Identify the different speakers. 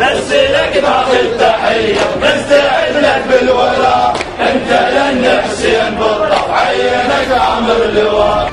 Speaker 1: نرسلك باقي التحية نستعد لك بالولاء. أنت لن حسين بالطف عينك عمر لواء